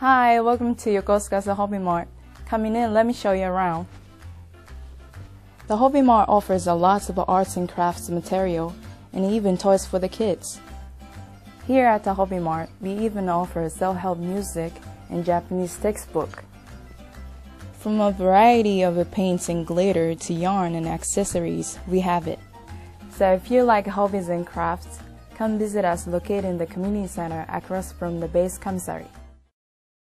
Hi, welcome to Yokosuka Hobby Mart. Coming in, let me show you around. The Hobby Mart offers a lot of arts and crafts material and even toys for the kids. Here at the Hobby Mart, we even offer self-help music and Japanese textbook. From a variety of paints and glitter to yarn and accessories, we have it. So if you like hobbies and crafts, come visit us located in the community center across from the base commissary.